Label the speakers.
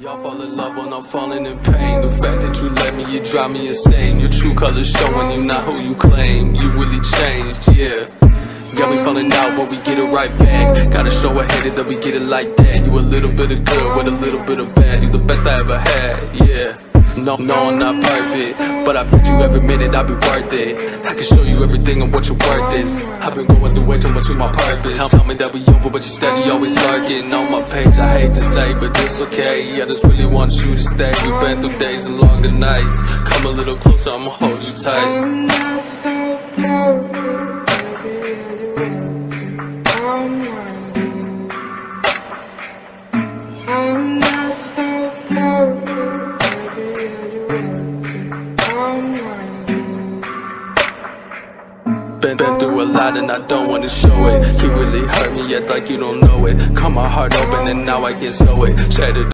Speaker 1: Y'all fall in love when I'm falling in pain. The fact that you let me, you drive me insane. Your true colors showing you not who you claim. You really changed, yeah. Yeah, we falling out, but we get it right back. Gotta show a hater that we get it like that. You a little bit of good with a little bit of bad. You the best I ever had, yeah. No, no, I'm not perfect, but I bet you every minute I'll be worth it. I can show you everything and what your worth is. I've been going through way too much with my purpose. Tell, tell me that we over, but you steady always lurking on my page. I hate to say, but it's okay. I just really want you to stay. We've been through days and longer nights. Come a little closer, I'ma hold you tight.
Speaker 2: I'm not so perfect. I'm not so
Speaker 1: Been, been through a lot and I don't wanna show it. You really hurt me, yet like you don't know it. Cut my heart open and now I can sew it. Shattered.